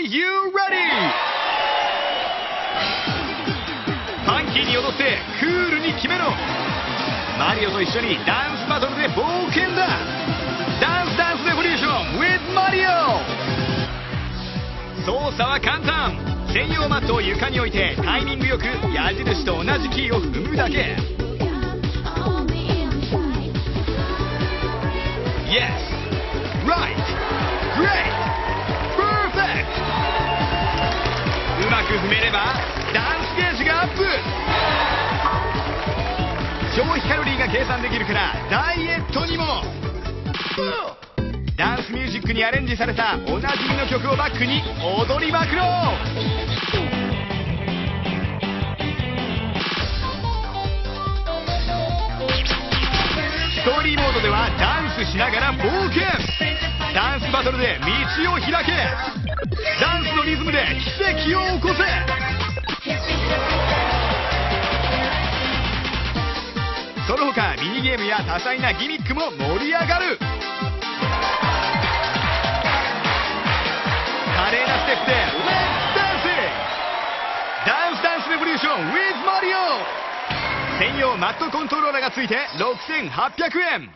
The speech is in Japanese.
Are you ready? ファンキーに踊ってクールに決めろ。マリオと一緒にダンスバトルで冒険だ。ダンスダンスレボリューション with マリオ操作は簡単。専用マットを床に置いてタイミングよく矢印と同じキーを踏むだけ。Yes. Right. く踏めればダンスゲージがアップ。消費カロリーが計算できるからダイエットにも。ダンスミュージックにアレンジされたおなじみの曲をバックに踊りまくろう。ストーリーモードではダンスしながら冒険。ダンスバトルで道を開け。ダンスのリズムで奇跡をその他ミニゲームや多彩なギミックも盛り上がる。華麗なステップでレッツダンス。ダンスダンスレボリューション with マリオ専用マットコントローラーがついて6800円。